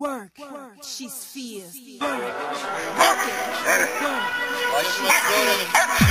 Work, work, she's fierce. Work, work it, work. Why you